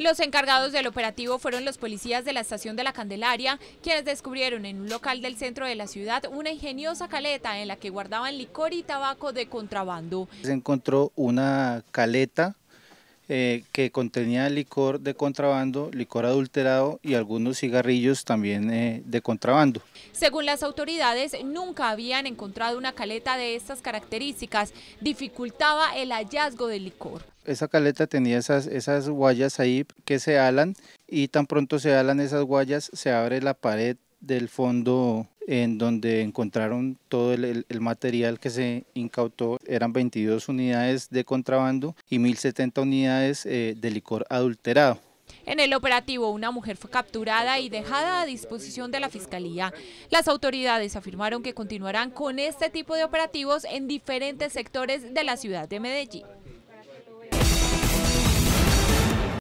Los encargados del operativo fueron los policías de la estación de la Candelaria, quienes descubrieron en un local del centro de la ciudad una ingeniosa caleta en la que guardaban licor y tabaco de contrabando. Se encontró una caleta eh, que contenía licor de contrabando, licor adulterado y algunos cigarrillos también eh, de contrabando. Según las autoridades, nunca habían encontrado una caleta de estas características, dificultaba el hallazgo del licor. Esa caleta tenía esas, esas guayas ahí que se alan y tan pronto se alan esas guayas se abre la pared del fondo en donde encontraron todo el, material que se incautó. Eran 22 unidades de contrabando y 1.070 unidades eh, de licor adulterado. En el operativo, una mujer fue capturada y dejada a disposición de la Fiscalía. Las autoridades afirmaron que continuarán con este tipo de operativos en diferentes sectores de la ciudad de Medellín.